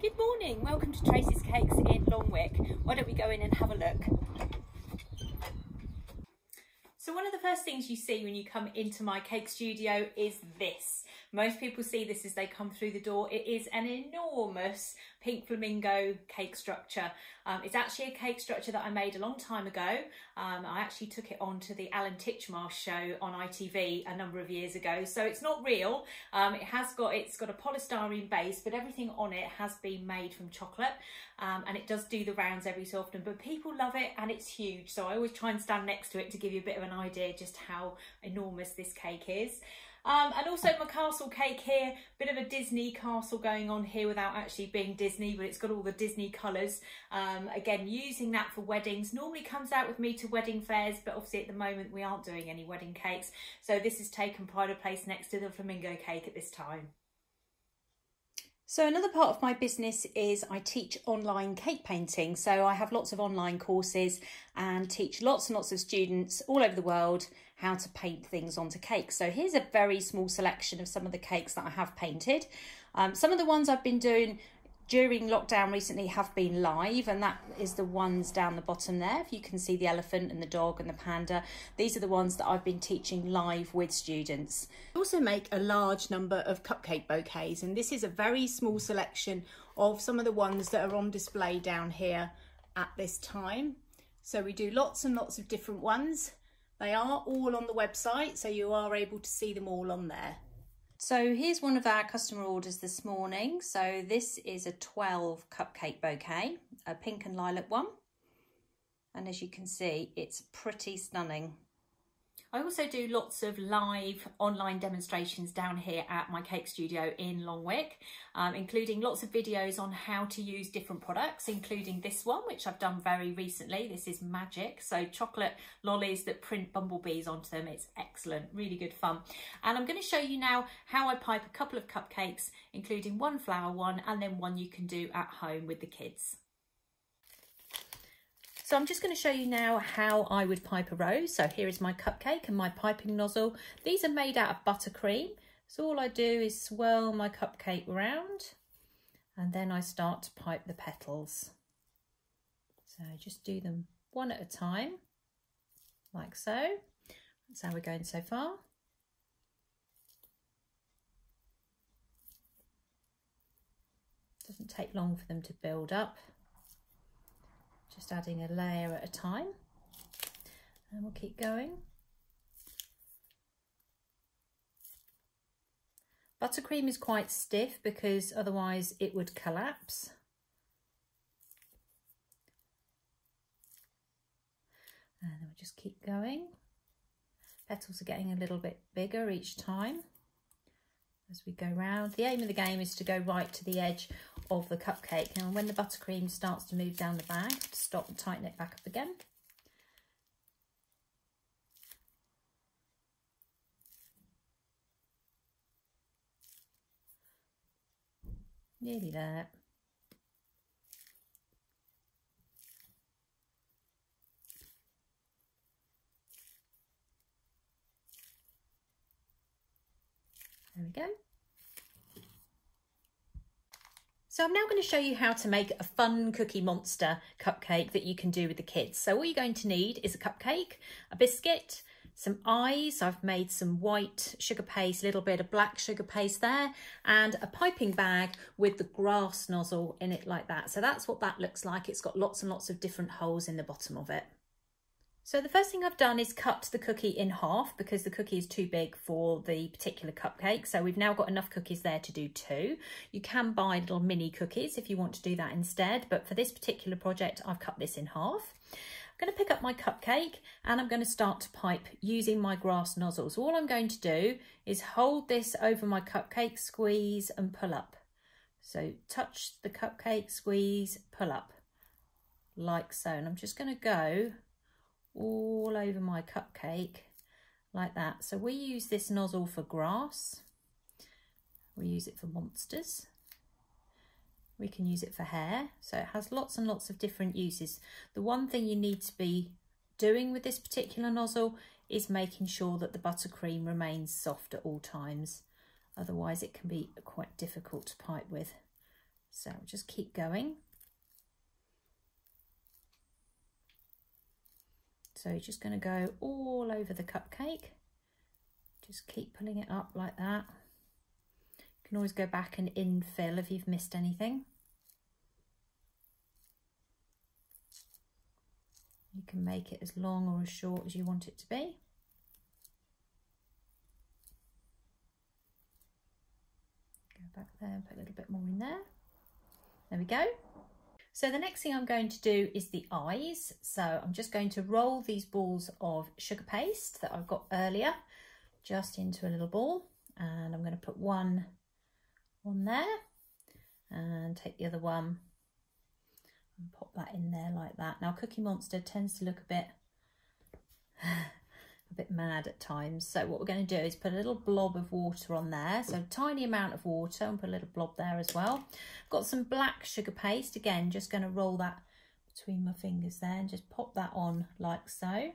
Good morning, welcome to Tracey's Cakes in Longwick. Why don't we go in and have a look? So one of the first things you see when you come into my cake studio is this. Most people see this as they come through the door. It is an enormous pink flamingo cake structure. Um, it's actually a cake structure that I made a long time ago. Um, I actually took it on to the Alan Titchmarsh show on ITV a number of years ago. So it's not real. Um, it has got, it's got a polystyrene base, but everything on it has been made from chocolate. Um, and it does do the rounds every so often, but people love it and it's huge. So I always try and stand next to it to give you a bit of an idea just how enormous this cake is. Um, and also my castle cake here, bit of a Disney castle going on here without actually being Disney, but it's got all the Disney colours. Um, again, using that for weddings. Normally comes out with me to wedding fairs, but obviously at the moment we aren't doing any wedding cakes. So this has taken pride of place next to the flamingo cake at this time. So another part of my business is I teach online cake painting. So I have lots of online courses and teach lots and lots of students all over the world how to paint things onto cakes. So here's a very small selection of some of the cakes that I have painted. Um, some of the ones I've been doing during lockdown recently have been live and that is the ones down the bottom there. If you can see the elephant and the dog and the panda these are the ones that I've been teaching live with students. I also make a large number of cupcake bouquets and this is a very small selection of some of the ones that are on display down here at this time. So we do lots and lots of different ones. They are all on the website so you are able to see them all on there so here's one of our customer orders this morning. So this is a 12 cupcake bouquet, a pink and lilac one. And as you can see, it's pretty stunning. I also do lots of live online demonstrations down here at my cake studio in Longwick, um, including lots of videos on how to use different products, including this one, which I've done very recently. This is Magic, so chocolate lollies that print bumblebees onto them. It's excellent, really good fun. And I'm going to show you now how I pipe a couple of cupcakes, including one flower one and then one you can do at home with the kids. So I'm just going to show you now how I would pipe a rose. So here is my cupcake and my piping nozzle. These are made out of buttercream. So all I do is swirl my cupcake round and then I start to pipe the petals. So just do them one at a time, like so. That's how we're going so far. Doesn't take long for them to build up just adding a layer at a time and we'll keep going. Buttercream is quite stiff because otherwise it would collapse. And then we'll just keep going. Petals are getting a little bit bigger each time as we go round. The aim of the game is to go right to the edge of the cupcake. And when the buttercream starts to move down the bag, stop and tighten it back up again. Nearly there. There we go. So I'm now going to show you how to make a fun Cookie Monster cupcake that you can do with the kids. So all you're going to need is a cupcake, a biscuit, some eyes. I've made some white sugar paste, a little bit of black sugar paste there, and a piping bag with the grass nozzle in it like that. So that's what that looks like. It's got lots and lots of different holes in the bottom of it. So the first thing I've done is cut the cookie in half because the cookie is too big for the particular cupcake. So we've now got enough cookies there to do two. You can buy little mini cookies if you want to do that instead. But for this particular project, I've cut this in half. I'm going to pick up my cupcake and I'm going to start to pipe using my grass nozzle. So all I'm going to do is hold this over my cupcake, squeeze and pull up. So touch the cupcake, squeeze, pull up like so. And I'm just going to go all over my cupcake like that. So we use this nozzle for grass. We use it for monsters. We can use it for hair. So it has lots and lots of different uses. The one thing you need to be doing with this particular nozzle is making sure that the buttercream remains soft at all times. Otherwise it can be quite difficult to pipe with. So just keep going. So you're just going to go all over the cupcake. Just keep pulling it up like that. You can always go back and infill if you've missed anything. You can make it as long or as short as you want it to be. Go back there and put a little bit more in there. There we go. So the next thing I'm going to do is the eyes. So I'm just going to roll these balls of sugar paste that I've got earlier just into a little ball and I'm going to put one on there and take the other one and pop that in there like that. Now Cookie Monster tends to look a bit a bit mad at times. So what we're going to do is put a little blob of water on there. So tiny amount of water and put a little blob there as well. I've Got some black sugar paste. Again, just going to roll that between my fingers there and just pop that on like so.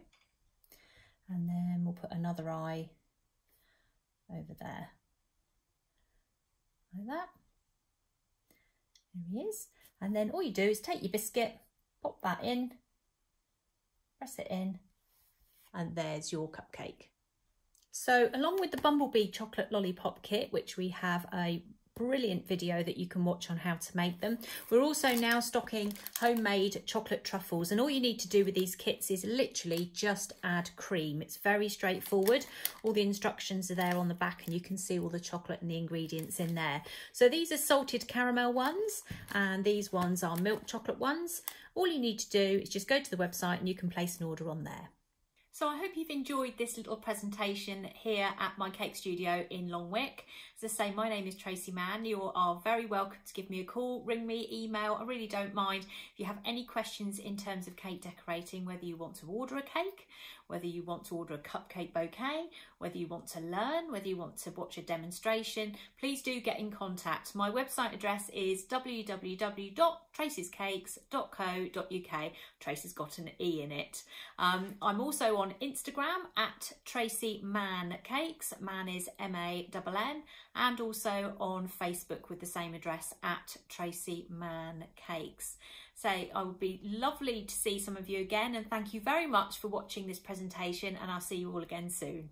And then we'll put another eye over there. Like that. There he is. And then all you do is take your biscuit, pop that in, press it in, and there's your cupcake. So along with the Bumblebee chocolate lollipop kit, which we have a brilliant video that you can watch on how to make them. We're also now stocking homemade chocolate truffles and all you need to do with these kits is literally just add cream. It's very straightforward. All the instructions are there on the back and you can see all the chocolate and the ingredients in there. So these are salted caramel ones and these ones are milk chocolate ones. All you need to do is just go to the website and you can place an order on there. So I hope you've enjoyed this little presentation here at my cake studio in Longwick. I say, my name is Tracey Mann. You are very welcome to give me a call, ring me, email. I really don't mind. If you have any questions in terms of cake decorating, whether you want to order a cake, whether you want to order a cupcake bouquet, whether you want to learn, whether you want to watch a demonstration, please do get in contact. My website address is www.traceyscakes.co.uk. Tracey's got an E in it. Um, I'm also on Instagram at Tracey Mann Cakes. Man is M-A-N-N and also on Facebook with the same address at Tracey Mann Cakes say I would be lovely to see some of you again and thank you very much for watching this presentation and I'll see you all again soon.